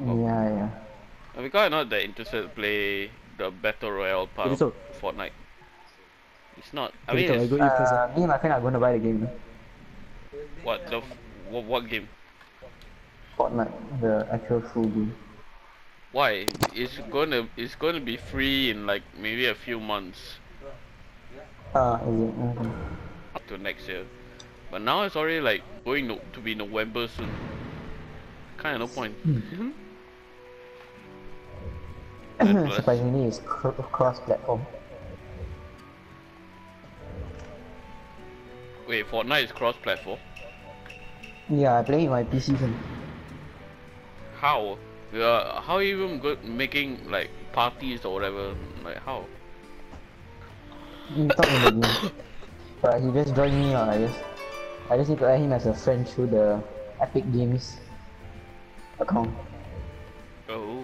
Yeah, yeah. Because I'm not that interested to play the battle royale part of Fortnite. It's not. I mean, it's, uh, me and my friend are going to buy the game. What the? What, what game? Fortnite, the actual full game. Why? It's gonna it's gonna be free in like maybe a few months. Ah, uh, is it? -hmm. Up to next year. But now it's already like going no, to be November soon. Kinda no point. Hmm. Surprisingly, it's cross-platform. Wait, Fortnite is cross-platform? Yeah, I play it my PC. How? Uh, how even good making like parties or whatever? Like how? He talk in the game. But he just joined me uh, I just I just need to add him as a friend through the Epic Games account. Oh.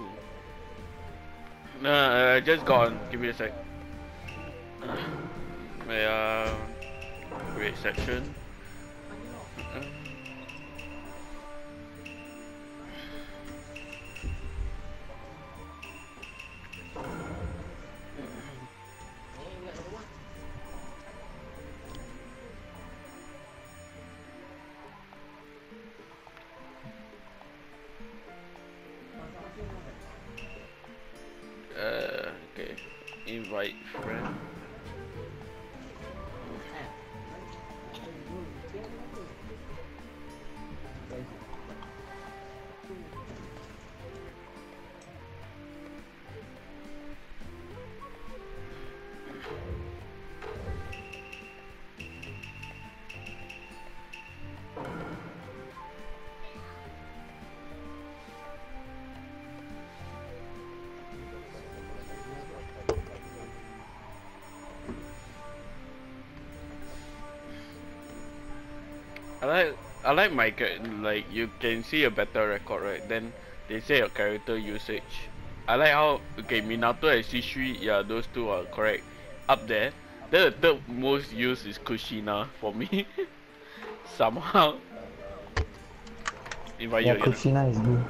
No, uh, just gone. Give me a sec. My uh, great section. Invite friend. Like I like my like you can see a better record right? Then they say your character usage. I like how okay Minato and Shisui yeah those two are correct. Up there then the third most used is Kushina for me. Somehow. Invite yeah, you Kushina is good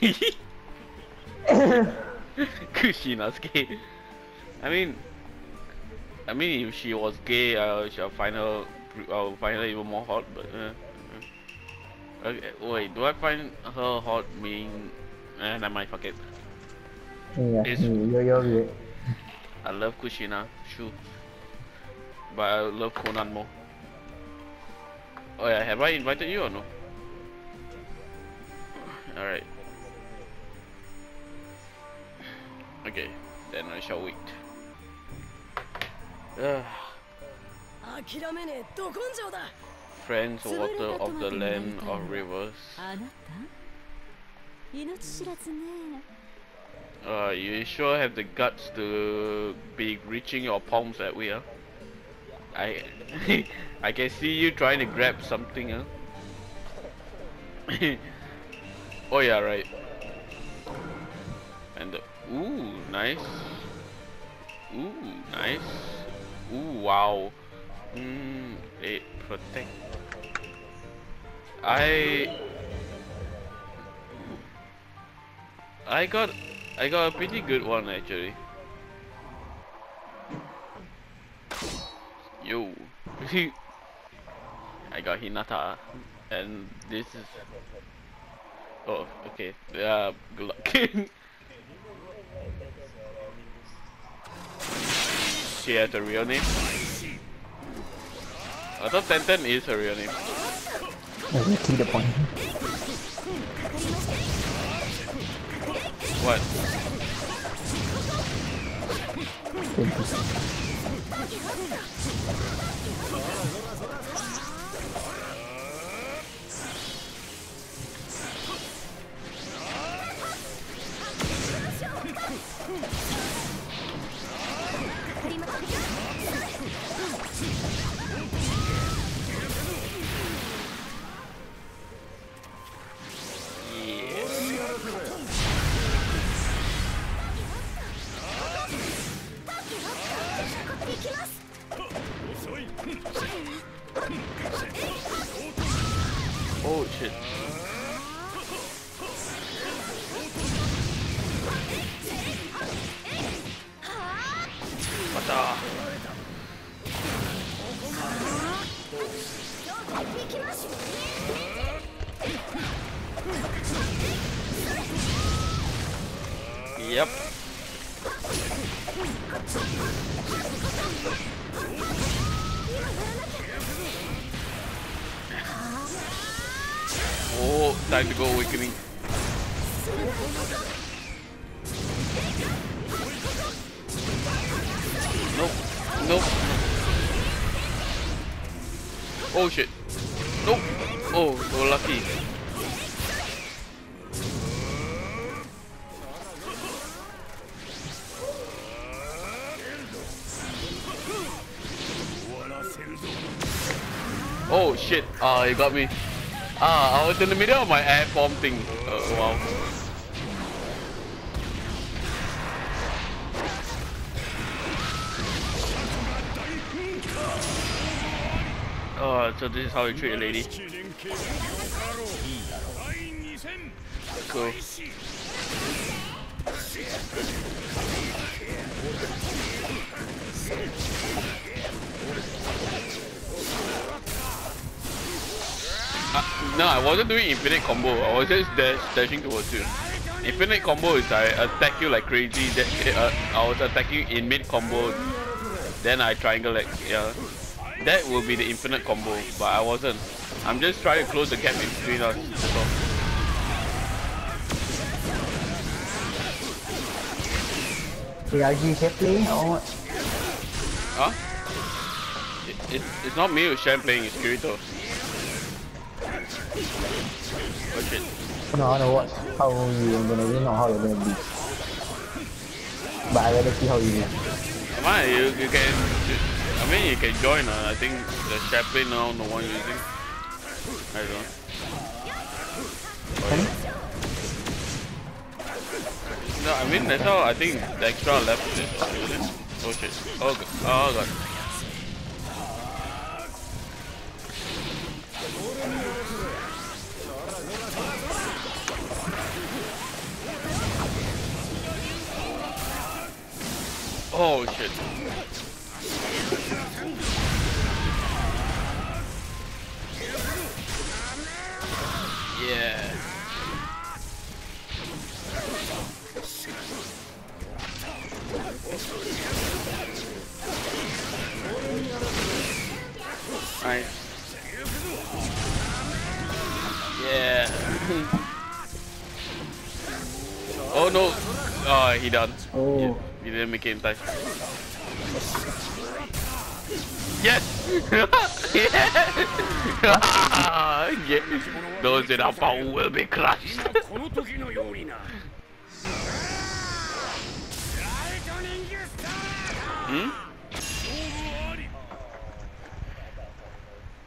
Kushina's gay. I mean I mean if she was gay uh, I shall find her I'll find her even more hot, but uh, uh. Okay, wait, do I find her hot meaning eh, I might fuck it. Yeah, it's, you're, you're I love Kushina, sure. But I love Konan more. Oh yeah, have I invited you or no? Alright. Okay, then I shall wait. Uh. Friends, water of the land of rivers. Uh, you sure have the guts to be reaching your palms that way, huh? I, I can see you trying to grab something, huh? oh yeah, right. And the, ooh, nice. Ooh, nice. Ooh, wow. Mm, it protect. I I got I got a pretty good one actually. Yo, I got Hinata, and this is. Oh, okay. Yeah, good luck. she has a real name. I thought Tenten is her real name. A Kita point. What? Oh shit. Ah, got me. Ah, I was in the middle of my air bomb thing. Uh, wow. Oh, so this is how you treat a lady. Cool. No, I wasn't doing infinite combo. I was just dash, dashing towards you. Infinite combo is I attack you like crazy. Then uh, I was attacking in mid combo. Then I triangle like yeah. That will be the infinite combo, but I wasn't. I'm just trying to close the gap in between us. That's all. Hey, RG, chef playing or what? Huh? It, it, it's not me who's Shen playing, it's Kirito. Oh shit. No, I wanna watch how you gonna win or how you're gonna beat. But I rather see how you win. Come on, you, you can. I mean, you can join. Uh, I think the chaplain now, the one using. I don't know. No, I mean, that's how I think the extra left is. Oh shit. Oh god. Oh god. Oh shit. Yeah. Nice. Yeah. oh no. Oh, he done. Oh. You didn't make it in time. Yes! yes! Those in our power will be crushed. hmm?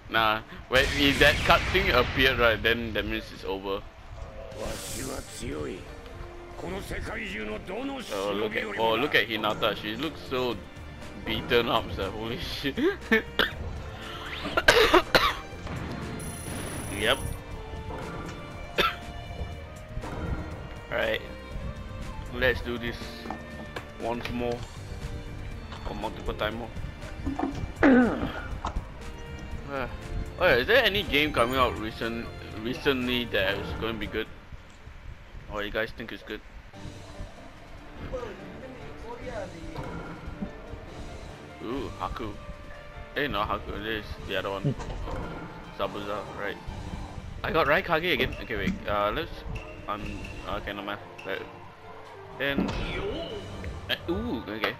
Nah, when if that cut thing appeared right, then that means it's over. Oh look at oh look at Hinata, she looks so beaten up, sir. Holy shit. yep. Alright. Let's do this once more. Or multiple time more. uh, oh, is there any game coming out recent recently that is going to be good? Or you guys think it's good? Ooh, Haku. Hey, no Haku. It is the other one. Zabuza, right? I got right Raikage again. Okay, wait. Uh, let's. Um. Okay, no man. Right. Then. Uh, ooh. Okay.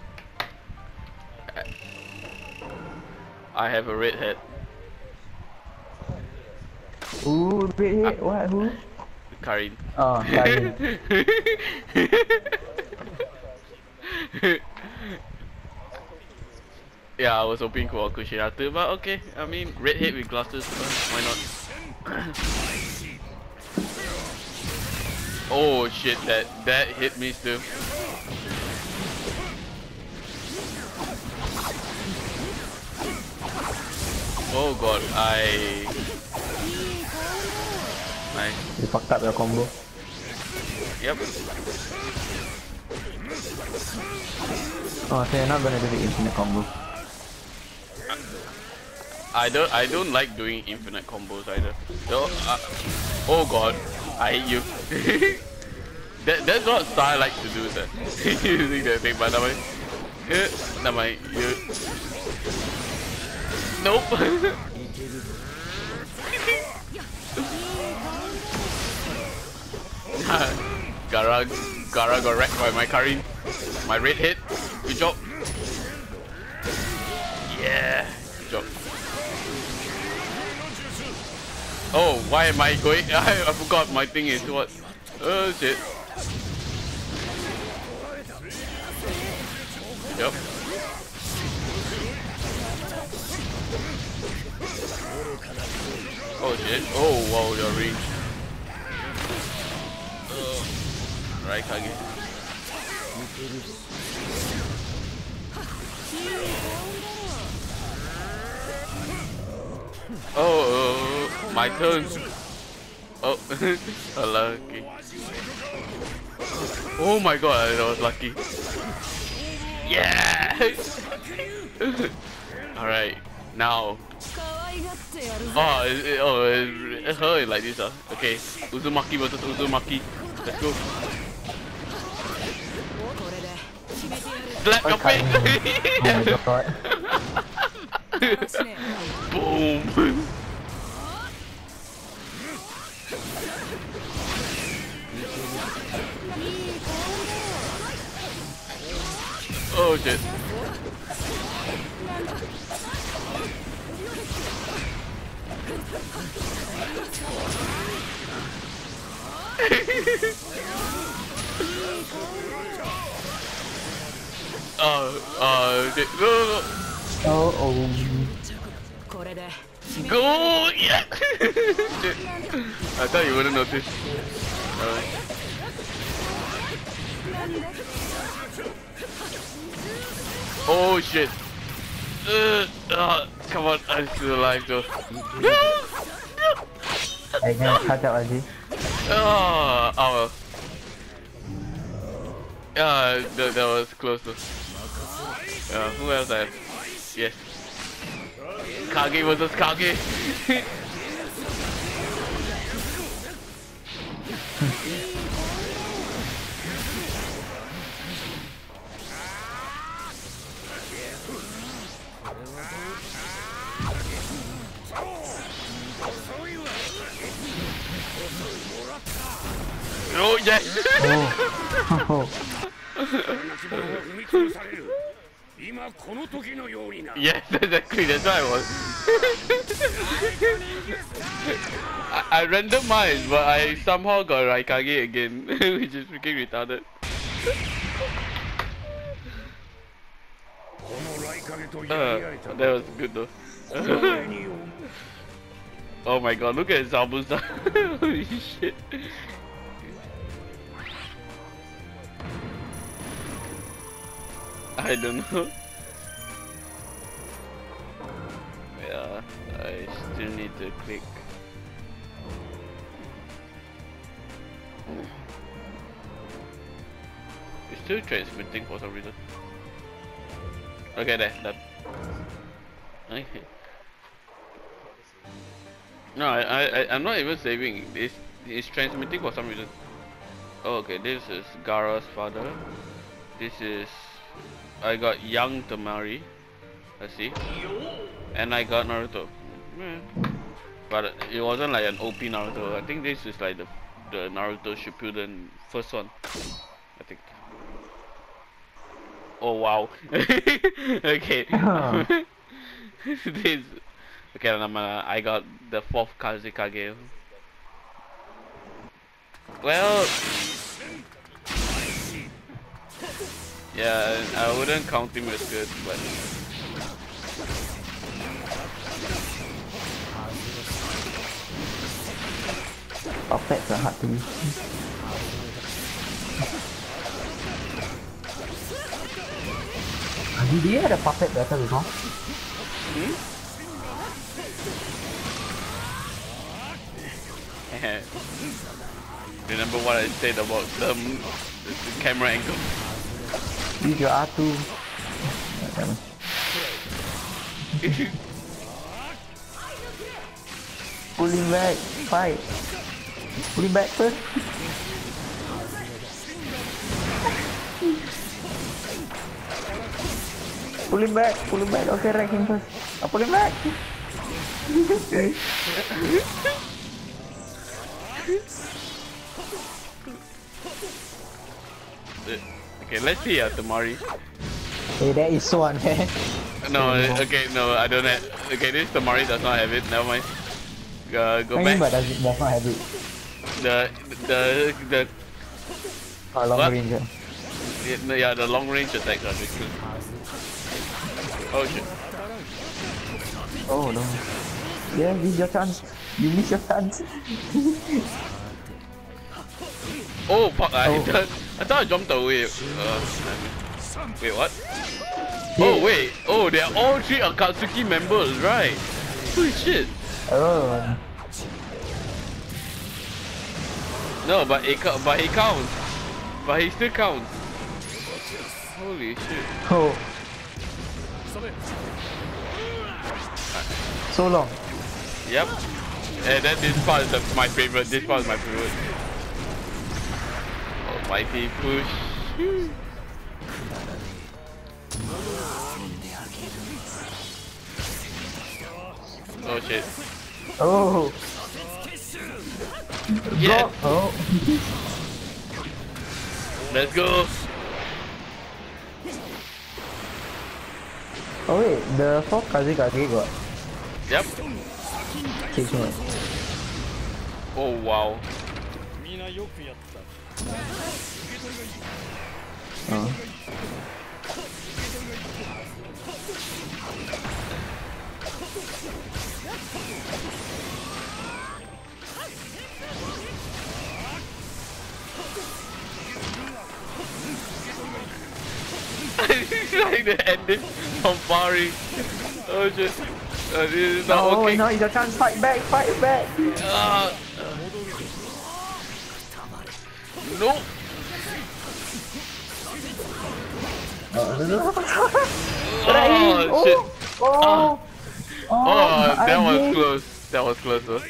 I have a red head. Ooh, red head, what, who? Karin. Oh, Karin. yeah, I was hoping for Kushiratu, but okay. I mean, red head with glasses, why not? oh shit, that that hit me still. Oh god, I. Nice. You fucked up your combo. Yep. Oh, so you're not gonna do the infinite combo. I don't I don't like doing infinite combos either. No, uh, oh god. I hate you. that, that's what Star likes to do, sir. Using that thing, but mind. Uh, mind. You. Nope. Gaara, Gaara got wrecked by my Karin. My red hit. Good job. Yeah. Good job. Oh, why am I going? I, I forgot my thing is what? Oh shit. Yep. Oh shit. Oh wow, your range. Uh, right, Kage. Oh, uh, my turn. Oh, lucky. Oh my god, that was lucky. Yeah! Alright, now. Oh, it, oh, it, it hurt like this, uh. Okay, Uzumaki versus Uzumaki. Let's go. Slap your face! Oh god. Boom! oh shit. Uh, uh, no, no, no. Uh oh. Go! Yeah! I thought you wouldn't notice. Uh. Oh shit! Uh, uh, come on, I'm still alive though. I can catch up, Aziz. Oh, oh well. Uh, that, that was close though. Uh, who else I have? Yes. Kage versus Kage. oh yes! Oh. yes, exactly. That's what I was. I, I randomized, but I somehow got Raikage again, which is freaking retarded. この雷影と Uh, やり合えた that was good though. この上によ oh my god, look at Zabuza. Holy shit. I don't know. Yeah, I still need to click. It's still transmitting for some reason. Okay, there, done. Okay. No, I, I, I'm not even saving. It's, it's transmitting for some reason. Oh, okay, this is Gaara's father. This is... I got young Temari. Let's see. And I got Naruto. Eh. But it wasn't like an OP Naruto. I think this is like the, the Naruto Shippuden first one. I think. Oh wow. okay. this Okay, I'm I got the fourth Kazekage. Well, yeah, I wouldn't count him as good, but Puppets are hard to use. Did you had a puppet battle before? Hmm? remember what I said about the, the camera angle. Use your R2. Damn it. Pull him back. Fight. Pull him back first. Pull him back, pull him back. Okay, wreck him first. I'll pull him back. Okay, let's see uh, Temari. hey, that is so unfair. No, okay, no, I don't have. Okay, this Temari does not have it. Never mind. Uh, go What do you mean by back. does it does not have it? The the the Oh, long What? range. ah. yeah, yeah the long range attack are basically. Oh shit. Oh no. Yeah, this is your chance. You miss your chance. Oh fuck! I Oh. I thought I jumped away. Uh, wait, what? Oh wait! Oh, they are all three Akatsuki members, right? Holy shit! Oh. No, but it but he counts. But he still counts. Holy shit! Oh. So long. Yep. And then this part is the, my favorite. This part is my favorite. Almighty push. Oh shit. Oh. Yeah. Oh. Let's go. Oh wait, the fourth Kazekage got Yep. cage mode. Oh wow. Oh. like the ending from Bari. Oh shit. This is not Oh, working. no, your chance. Fight back, fight back. Uh, no. Oh shit. Oh. Oh. Oh, oh that was again. close. That was close though.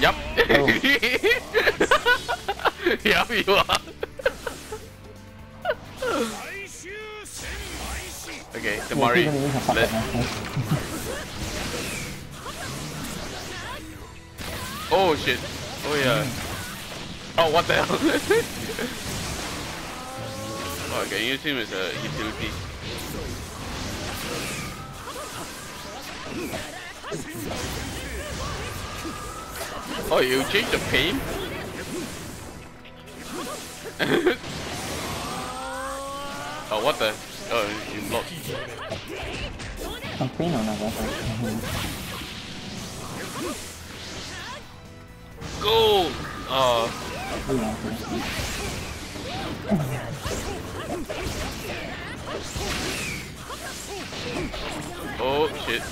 Yup. yup, you are. okay, Temari, Yeah, Oh shit. Oh yeah. Oh what the hell? oh, I can use him as a utility. Oh, you changed the paint? oh, what the? Oh, you blocked. I'm Something or not? Go! Oh, uh, oh shit.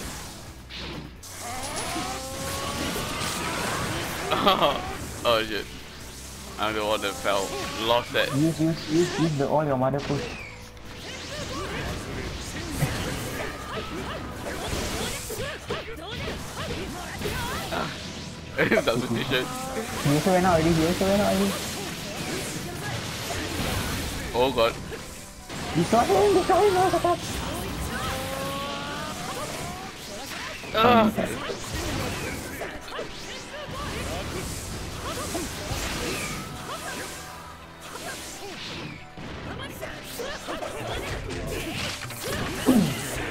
oh shit. I'm the one that fell. Lost that. Use, use, use, use the your mother push. Substitution. He also went out already, he also went out already. Oh god. Destroy him, destroy him, no, stop. Ah.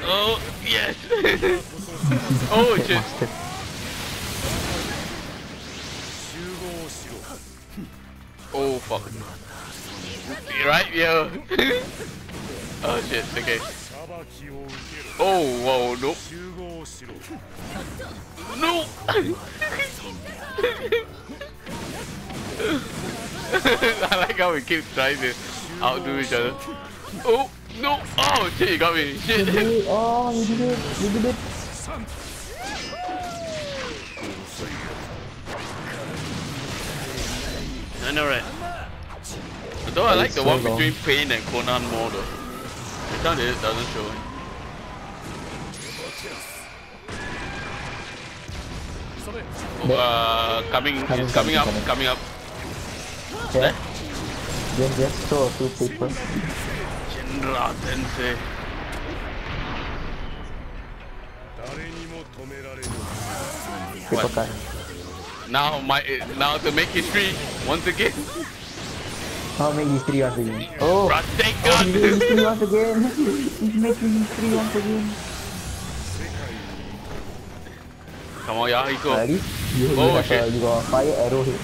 Oh, yes! oh shit! Oh fuck. You right, yo? oh shit, okay. Oh, whoa, nope. No! I like how we keep trying to outdo each other. Oh, no! Oh shit, you got me. Shit. oh, you did it, you did it. I know, right? Although I like the so one long. between Pain and Konan more though. The time it doesn't show. Oh, uh, coming, coming, coming up, coming, coming up. Yeah. There? Then just throw a few people. Genra Tensei. People what? Cut. Now my, now to make history once again. Oh, make history once again. Oh, oh he made Rasengan. history once again. He's making history once again. Come on, Yahiko. At least you, you, Oh, have shit. A, you got a fire arrow hit.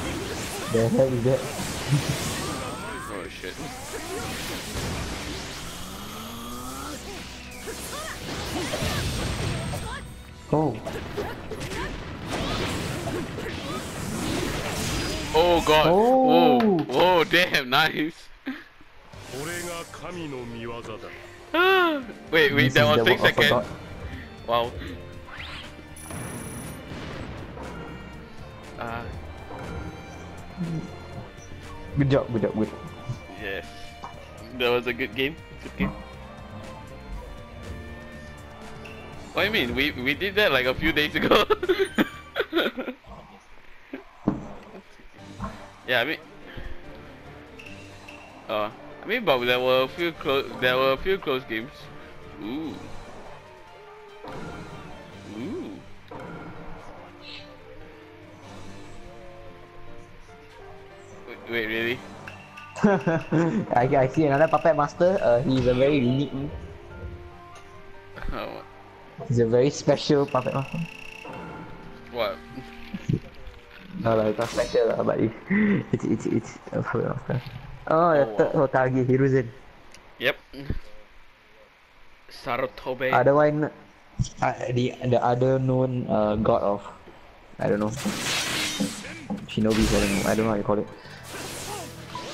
The hell is that? Oh shit. Oh, Oh god. Oh. Oh damn, nice. wait, wait, that was 6 seconds. Wow. Uh. Good job, good job, good. Yes. That was a good game. Good game. What do you mean? We we did that like a few days ago. yeah, I mean. Uh, I mean, but there were a few close. There were a few close games. Ooh. Ooh. Wait, wait, really? I, I see another puppet master. Uh, he's a very unique. Oh, He's a very special puppet master. what? No, like not special, lah, but it's it's it's, it's a puppet master. Oh, the Oh, third Hokage, Hiruzen. Yep. Sarutobe. Other one, uh, the the other known uh, god of, I don't know, shinobi. I don't know. I don't know how you call it.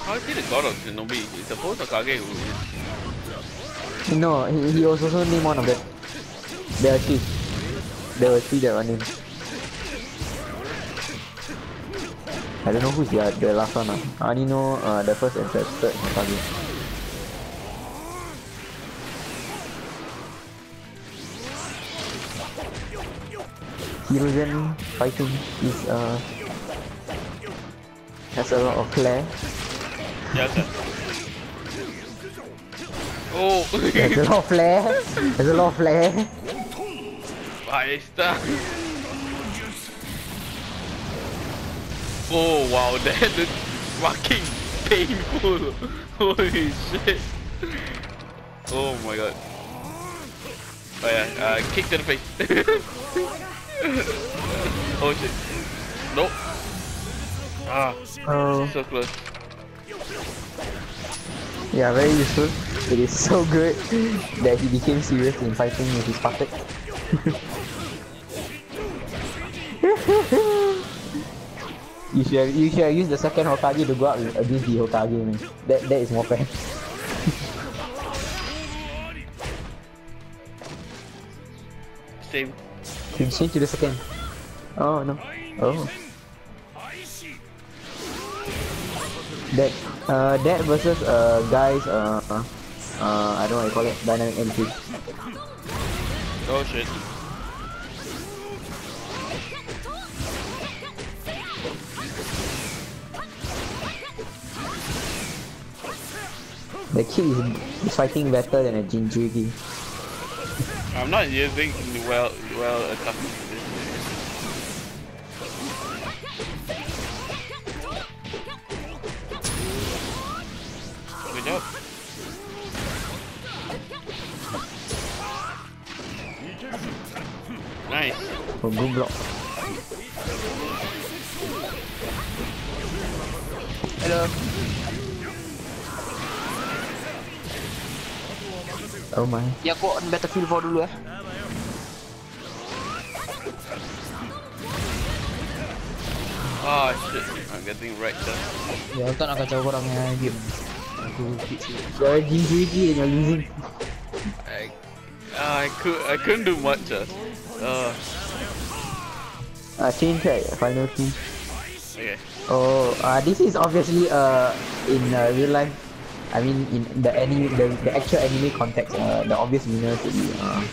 How is he the god of Shinobi? It's supposed to Kage who is. No, he, he was also named one of them. There are three. There were three that were named. I don't know who's the, the last one. Uh. I only know uh, the first and the third Hokage. Hiruzen fighting is uh has a lot of flair. Yeah. Oh! There's a lot of flair. There's a lot of flair. Five star. Oh wow, that is fucking painful. Holy shit. Oh my god. Oh yeah, uh, kick to the face. oh shit. Nope. Ah, Oh. so close. Yeah, very useful. It is so good that he became serious in fighting with his puppet. You should have, you should have used the second Hokage to go out with- against the Hokage man. That that is more fair. Same. You change to the second. Oh no. Oh. That uh that versus uh guys uh uh, uh I don't know what you call it dynamic entry. Oh shit. The kid is, is fighting better than a Jinchuriki. I'm not using well well accustomed to this. Good job. Nice. Oh, good block. Hello. Oh my. Ya aku on Battlefield 4 dulu eh. Oh shit. I'm getting wrecked. uh. Ya aku tak nak kacau korangnya game. Aku fix it. You're a Jinchuriki and you're losing. I, I could I couldn't do much. Uh. Uh, Uh, change right, final change. okay. Oh, uh, this is obviously uh in uh, real life. I mean, in the anime, the, the actual anime context, uh, the obvious winner should be uh.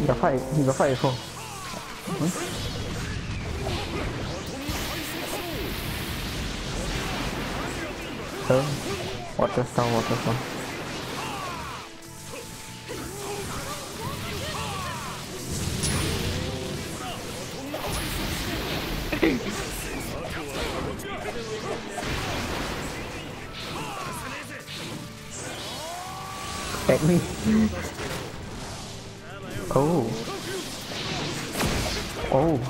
He got fight. He got fight before. Hmm? Oh, water me. Oh. Oh.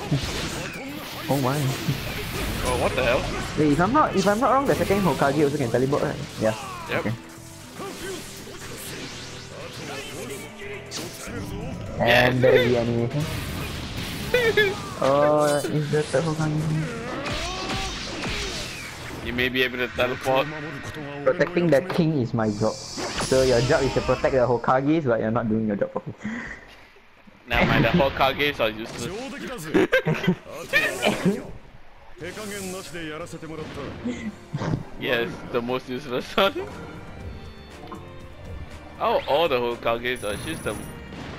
Oh my. Oh, what the hell? Wait, if I'm not if I'm not wrong, the second Hokage also can teleport, right? Yeah. Yep. Okay. And the animation. oh, is that the Hokage? You may be able to teleport. Protecting the king is my job. So your job is to protect the Hokages, but you're not doing your job properly. Never mind, the Hokages are useless. yes, the most useless one. oh, all the Hokages are just the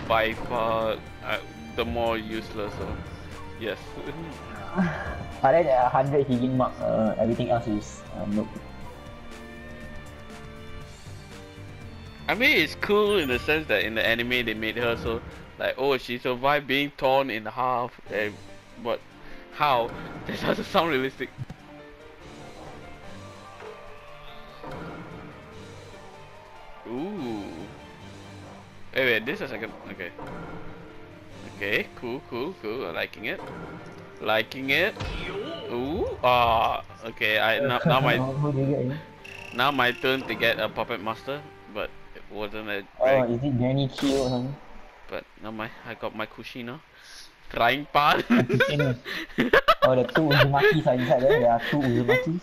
by far uh, the more useless ones. Yes. Other than a hundred healing mark, uh, everything else is uh, nope. I mean, it's cool in the sense that in the anime they made her so like, oh, she survived being torn in half. And what? How? That doesn't sound realistic. Ooh. Wait, wait, this is a second. Okay. Okay, cool, cool, cool. I'm liking it. Liking it. Ooh. Ah. okay. I now, now my Who do you get? again? now my turn to get a puppet master, but it wasn't a Oh, is it Q or something? But no my I got my Kushina. Frying pan. Oh, the two Uzumakis are inside there. There are two Uzumakis.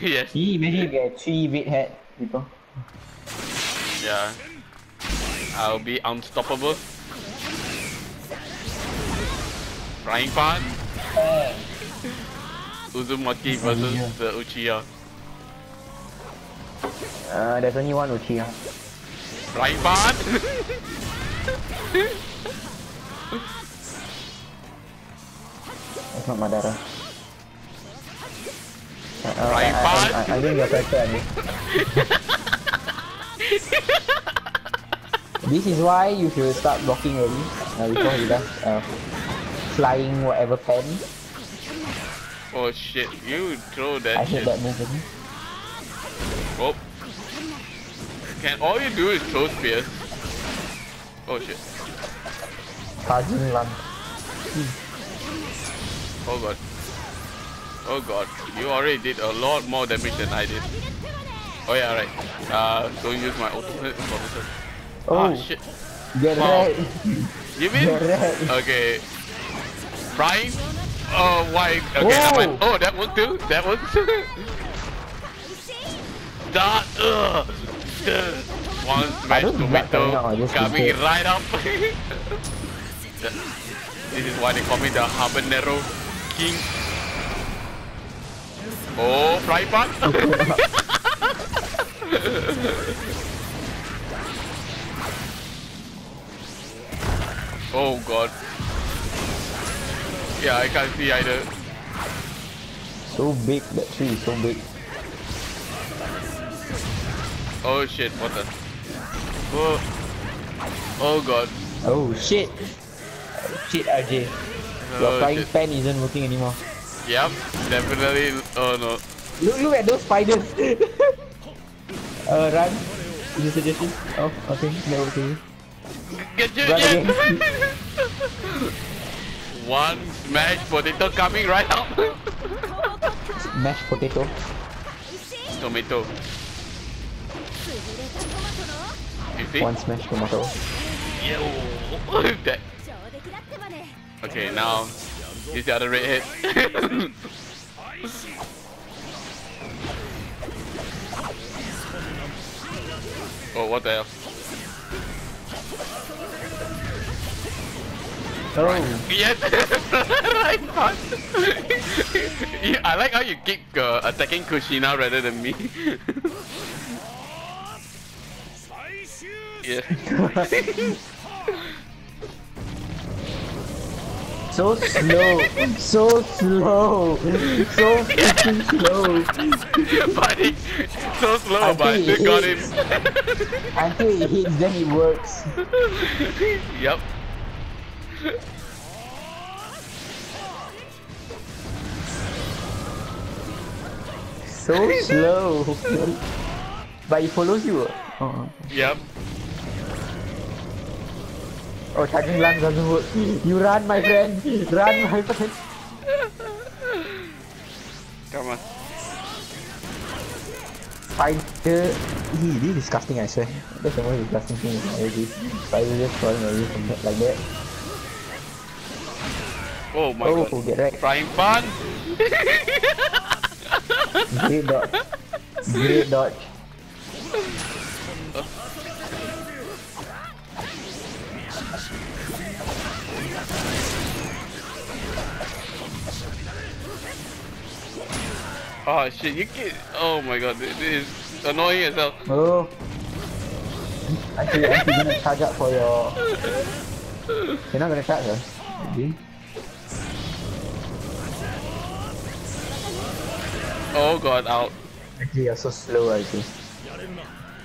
yes. You imagine if you had three red hat people? Yeah. I'll be unstoppable. Frying pan. Uzumaki versus the Uchiha. Uh, there's only one Uchiha. Frying pan. It's not Madara. Uh, uh, Right, I, I, bud. I, I, I think your character Adi. This is why you should start blocking early uh, before he does uh, flying whatever pen. oh shit! You throw that I hate shit. that move. Again. Oh. Can all you do is throw spears? Oh shit. Kajin Lan. Oh god. Oh god. You already did a lot more damage than I did. Oh yeah, right. Uh, don't use my ultimate for this. Oh, Ah shit. get Wow. right. You mean? Get right. Okay. Frying? Oh, why? Okay, mind. Whoa. Oh, that one too. That one too. That, ugh. One smash tomato that now, just coming right up. this is why they call me the habanero king. Oh, fry pan. oh god. Yeah, I can't see either. So big, that tree is so big. Oh shit, what the? Oh, oh god. Oh shit. Shit, RJ. Your Oh, flying shit. isn't working anymore. Yep, definitely. Oh no. Look, look at those spiders. uh, run. Is it suggestion? Oh, okay. You. Get you Run again. One smashed potato coming right up. Mashed potato. Tomato. You see? One smashed tomato. Yo. that. Okay, now use the other red head. oh, what the hell? Oh, Yes! right on. I like how you keep uh, attacking Kushina rather than me. Yeah. So slow, so slow, so freaking slow. but he, so slow, I but they got him. is. Until it hits, then it works. yep. So slow. but it follows you. Oh, Yep. oh charging lance doesn't work. You run, my friend. Run, my friend. Come on. Spider. Uh, he really disgusting, I swear. That's the most disgusting thing in already. Spider just crawling away from that like that. Oh my Oh, god. get right. Frying pan. Great dodge. Great dodge. Oh ah, shit, you can Oh my god, this is annoying as hell. Oh. Actually, actually gonna charge up for your. You're not gonna charge her. Oh god, out. Actually, you're so slow, I think.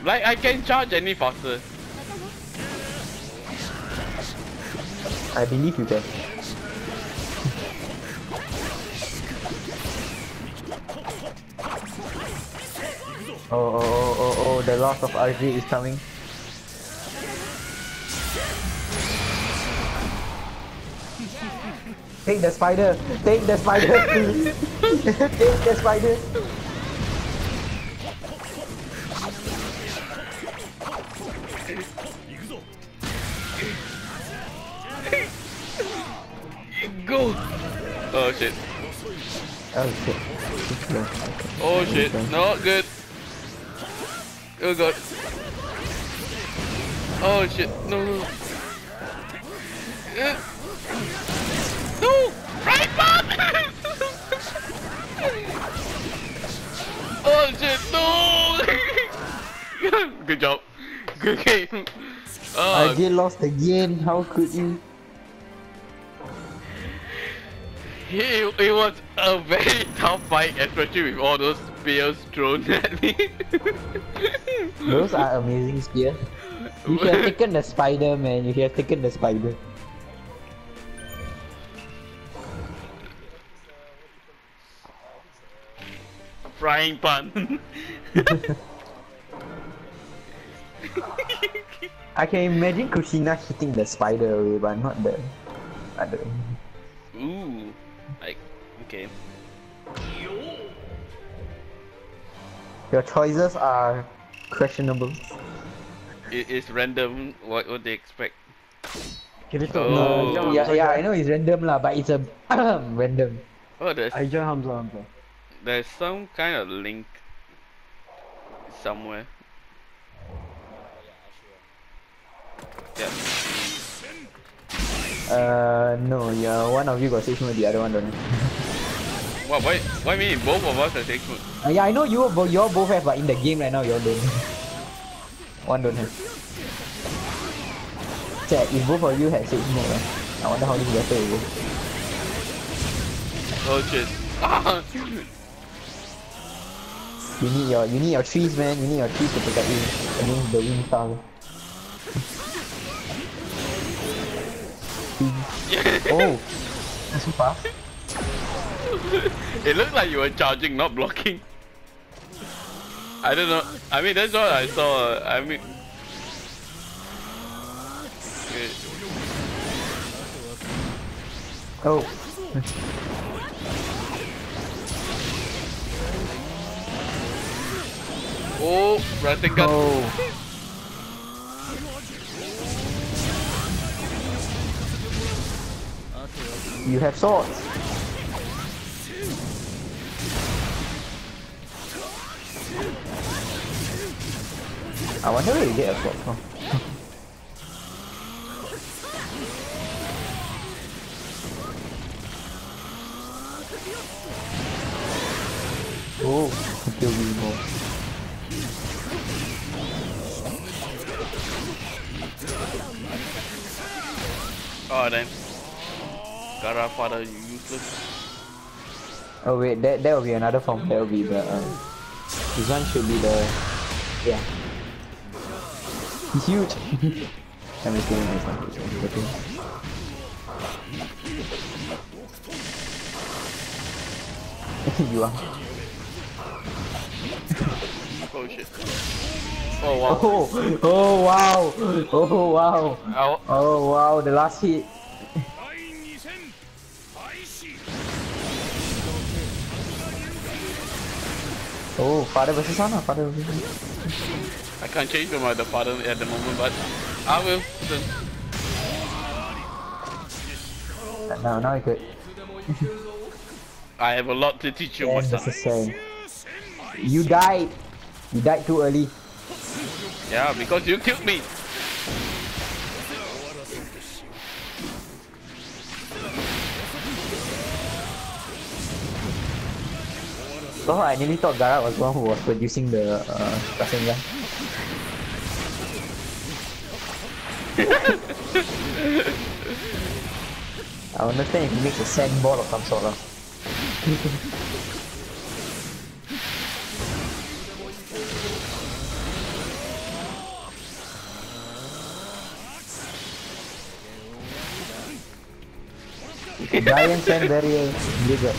Like, I can charge any faster. I believe you can. Oh, oh, oh, oh, oh, the loss of RJ is coming. Take the spider! Take the spider, please! Take the spider! Go! Oh shit. Oh shit. Oh shit. No, good. Oh god. Oh shit. No, no. No! Right bomb! oh shit, no! Good job. Good game. Oh, get lost again, how could you? it, it was a very tough fight, especially with all those spears thrown at me. Those are amazing spears. You should have taken the spider, man. You should have taken the spider. Frying pan. I can imagine Kushina hitting the spider away, but not the other. Ooh. Like, okay. Your choices are questionable. It is random what what they expect. Kirito, Oh. uh, yeah, yeah, I know it's random lah, but it's a random. Oh, there's I join Hamza, Hamza. There's some kind of link somewhere. Yeah. Uh, no, yeah, one of you got six mode, the other one don't. What? Why? Why me? Both of us are six foot. Uh, yeah, I know you, bo- you both have, but in the game right now, you all don't. one don't have. Chat, if both of you had six mode, right? I wonder how this battle will go. Oh shit. Ah! You need your, you need your trees, man. You need your trees to protect you against the wind style. oh, that's so fast. it looked like you were charging, not blocking. I don't know. I mean, that's what I saw. I mean. Oh. Okay. Oh, Oh, Rasengan. oh. You have swords. I wonder where you get a sword from. oh, kill me more. Oh then. Gaara father, you useless. Oh wait, that that will be another form. That will be the. Uh, this one should be the. Yeah. He's huge. I'm just kidding myself. Okay. you are. Oh shit. Oh wow. Oh, oh wow. Oh wow. Oh. oh wow, the last hit. oh, father versus son ah, father versus son? I can't change my the father at the moment, but I will. Soon. No, no, good. I have a lot to teach you, yes, my son. You died. You died too early. Yeah, because you killed me. So I nearly thought Gaara was the one who was producing the uh, Rasengan. I understand if he makes a sand ball of some sort of. Giant sand barrier bigger.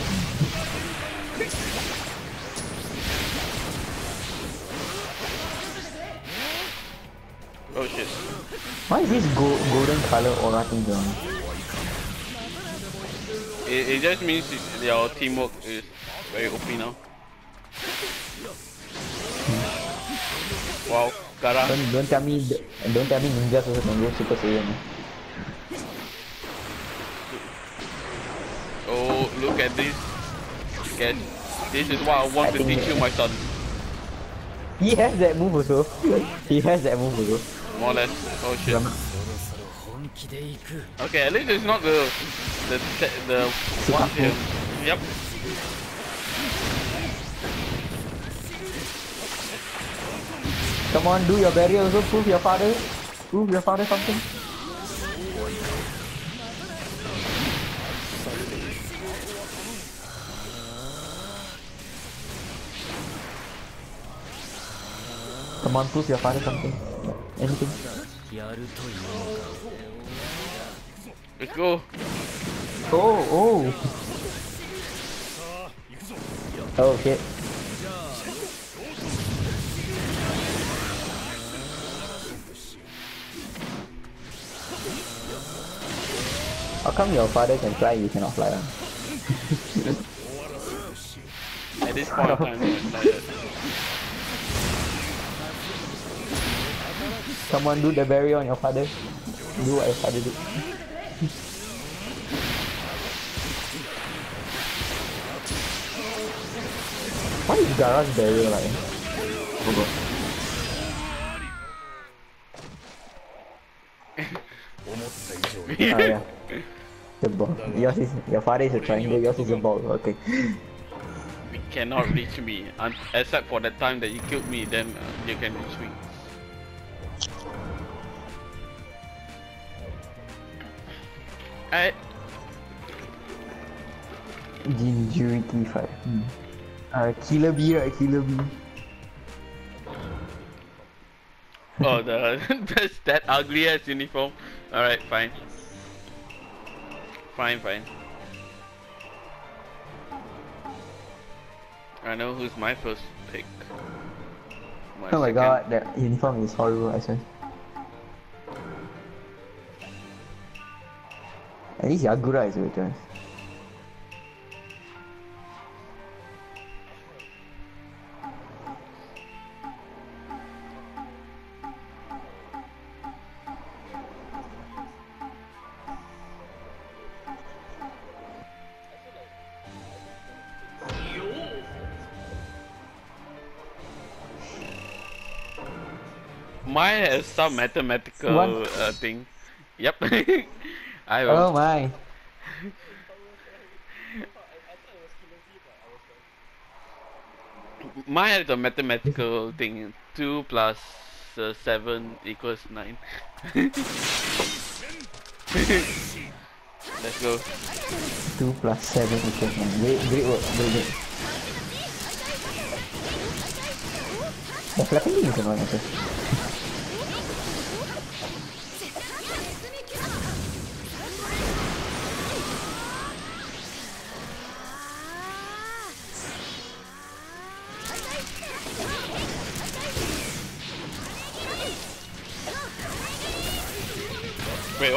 Oh shit. Why is this go golden color aura thing going? It, it just means your teamwork is very OP now. Wow, Gaara. Don't, don't tell me don't tell me ninjas also can go Super Saiyan. Eh? Oh, Look at this. Again. This is why I want I to teach you, my son. He has that move also. he has that move also. More or less. Oh shit. Okay, at least it's not the the the, the one here. Yep. Come on, do your barrier also. Prove your father. Prove your father something. Come Someone push your fire something. Anything. Let's go. Oh, oh. Oh, shit. How come your father can fly you cannot fly? At this point, I'm Someone do the burial on your father. Do what your father did. is Gaara's burial like? Oh god. oh, yeah. The ball. Yours is, your father is a triangle, yours is a ball. Okay. You cannot reach me, except for the time that you killed me, then uh, you can reach me. I Gingerity 5. Hmm. Uh, Killer Bee, right? Killer Bee. oh the that's that ugly ass uniform. All right, fine, fine, fine. I know who's my first pick. Oh my second- god, that uniform is horrible, I swear. At least Yagura is a good choice. Mine has some mathematical uh, thing. Yep. I will. Oh my. Mine has a mathematical thing. Two plus uh, seven equals nine. Let's go. 2 plus 7 equals 9. Great, great work, very good. The flapping is annoying also.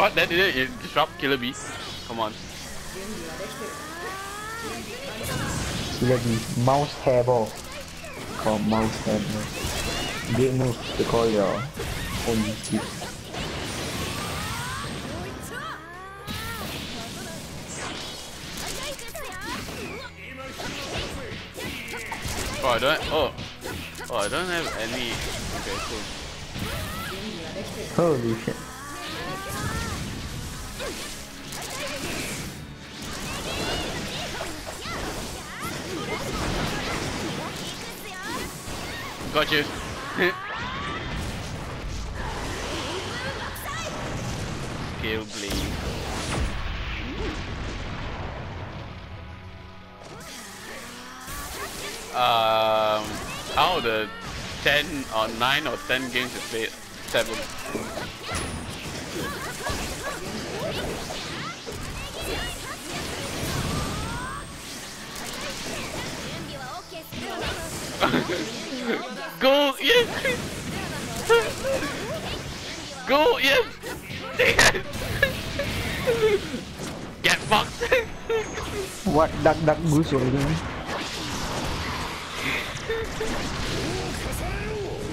What? That did it disrupt Killer Bee? Come on. Killer Bee, mouse hairball. Called mouse hairball. Great move to call your own kid. Oh, I don't. Oh, oh, I don't have any. Okay, cool. Holy shit. Got you. Scale blade. Um, how the 10 or 9 or 10 games is played? 7. Duck duck goose you're?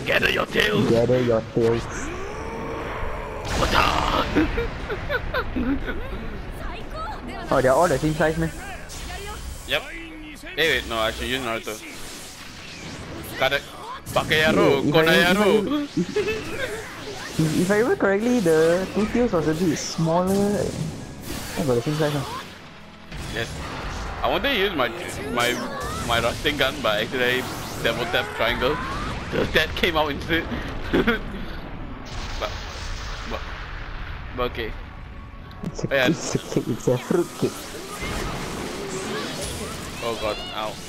Gather your tails! Gather your tails. Oh, they're all the same size, man. Yep. Hey, wait, no, I should use Naruto. Got it. Pakai arrow, If I- if If, if I remember correctly, the two tails was a bit smaller. I got the same size now. Yes. I wanted to use my my my Rasengan, but I accidentally double tap triangle. That came out instead. but, but, but okay. It's a, Oh, yeah. it's a cake, it's a fruit cake. Oh god, ow.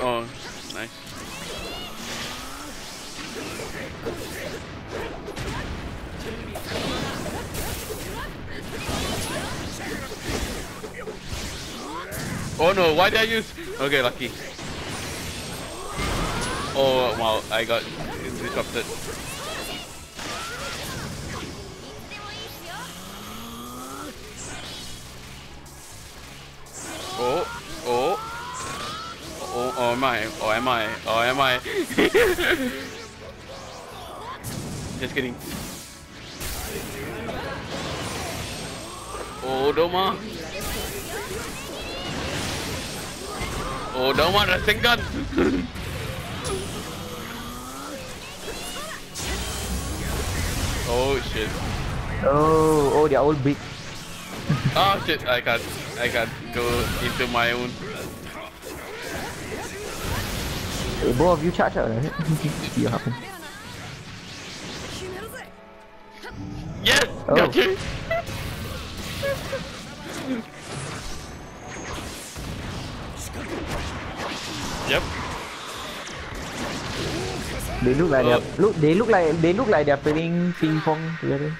Oh, nice. Oh no, why did I use? Okay, lucky. Oh wow, I got disrupted. Oh, oh, oh, oh am I? Oh am I? Oh am I? Just kidding. Oh Doma. Oh Doma racing gun. oh shit. Oh, oh, they're all big. Oh shit, I can't, I can't go into my own. Hey, both of you charge out. what happens. Yes! Oh. Got you! Yep. They look like uh, they look. They look like they look like they're playing ping pong together.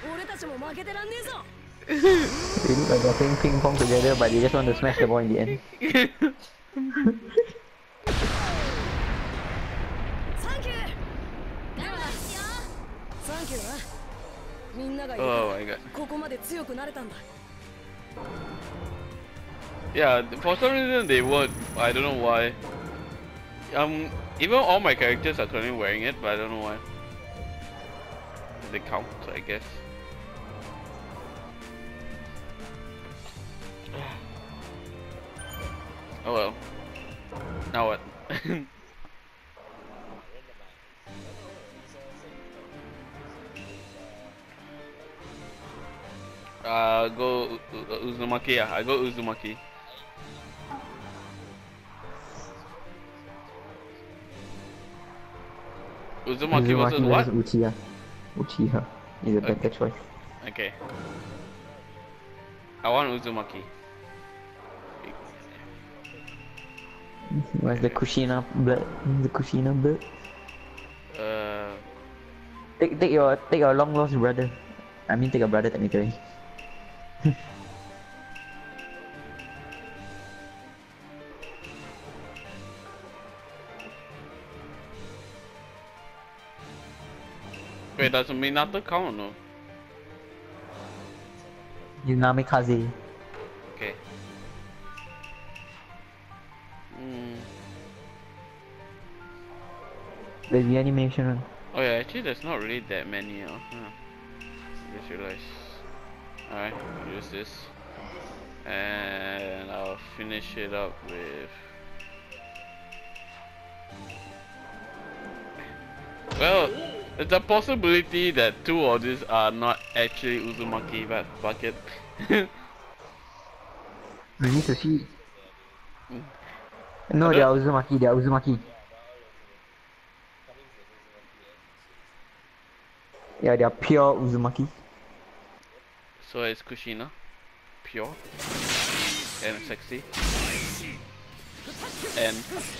they look like they're playing ping pong together, but they just want to smash the ball in the end. oh my god. Yeah, for some reason they won't. I don't know why. Um, even all my characters are currently wearing it, but I don't know why. They count, I guess. Oh well. Now what? uh, go U- U- Uzumaki. Yeah, I go Uzumaki. Uzumaki versus what? Uchiha. Uchiha is a better choice. Okay. I want Uzumaki. Where's the Kushina blood? The Kushina blood. Uh, Take take your take your long lost brother. I mean take your brother technically. wait, does Minato count or no? He's Namikaze. Okay. Mm. There's the animation. Oh yeah, actually there's not really that many. Uh, huh. Just realized. Alright, use this. And I'll finish it up with... Well, there's a possibility that two of these are not actually Uzumaki, but fuck it. We need to see. Mm. No, they are Uzumaki. They are Uzumaki. Yeah, they are pure Uzumaki. so it's Kushina. Pure. And sexy. And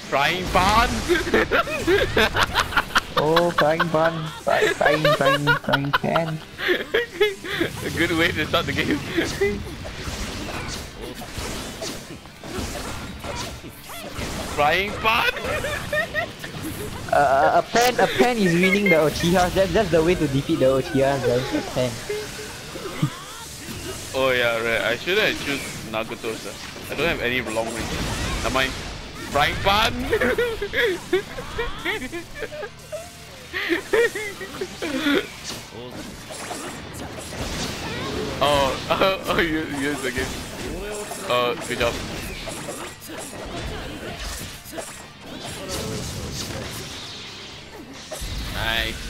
frying pan! Oh, frying pan, fry, frying, frying, frying pan. A good way to start the game. Frying pan? Uh, a pen, a pen is winning the Uchiha. That's that's the way to defeat the Uchiha, guys. A pen. Oh yeah, right. I should have choose. Sir. I don't have any long range. Am I frying pan? oh, oh, oh, you use again. Oh, good job. Nice.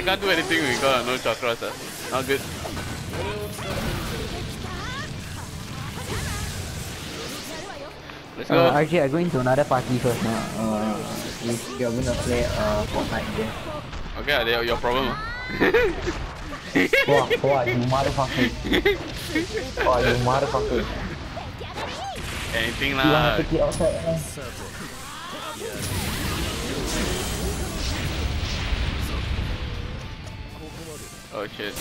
I can't do anything because no chakras. Uh. Not good. Let's Uh, go. actually, I'm going to another party first now. Uh, if you're gonna play uh Fortnite game. Okay, they are your problem. uh. Wah, wah, you motherfucker. Wah, you motherfucker. Anything You wanna lah. take it outside? Uh? Oh shit.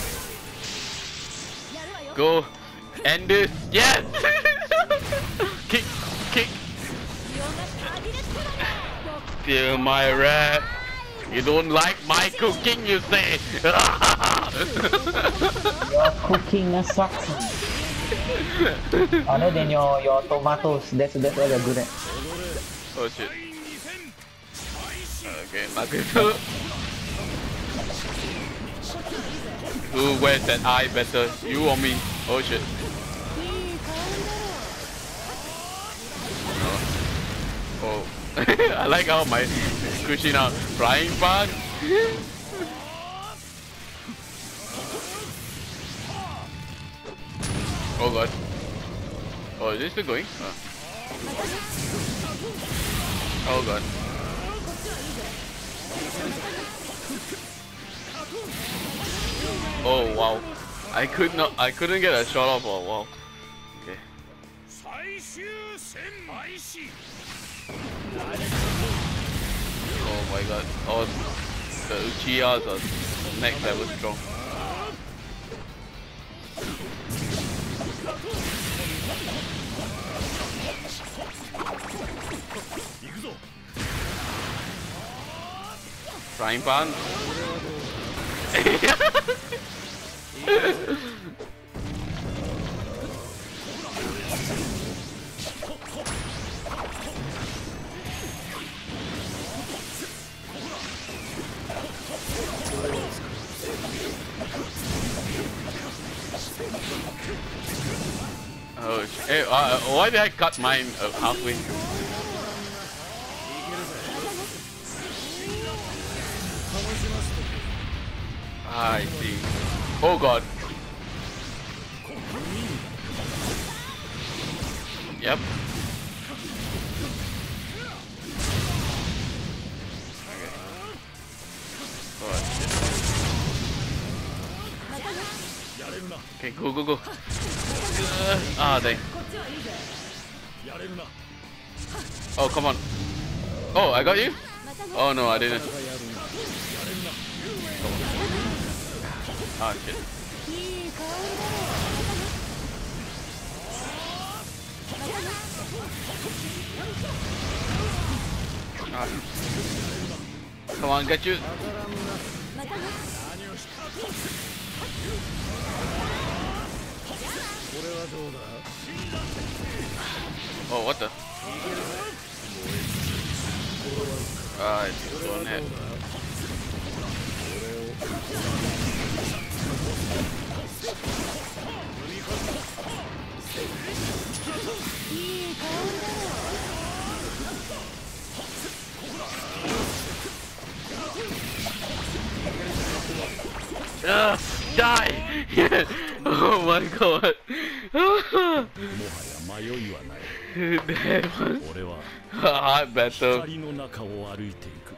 Go. End this. Uh, yes! kick, kick. Feel my wrath. You don't like my cooking, you say? Your cooking sucks. Other than your your tomatoes, that's that's all you're good at. oh shit. Okay, Naruto. Who wears that eye better? You or me? Oh shit. Oh. I like how my Kushina frying pan. oh god. Oh, is this still going? Uh. Oh god. Oh wow. I could not I couldn't get a shot off oh wow. Okay. Oh my god. Oh the Uchiha's are next level strong. Frying pan? oh, hey, uh, why did I cut mine uh, halfway? I see. Oh god. Yep. Okay, go, go, go. Uh, ah, dang. Oh, come on. Oh, I got you? Oh no, I didn't. Oh shit. Oh. Come on, get you. Oh, what the? Ah, it's so net. Die! oh my god. 迷いはない俺は.光の中を歩いていく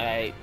Alright,